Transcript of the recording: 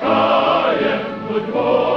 Kajem, Lord,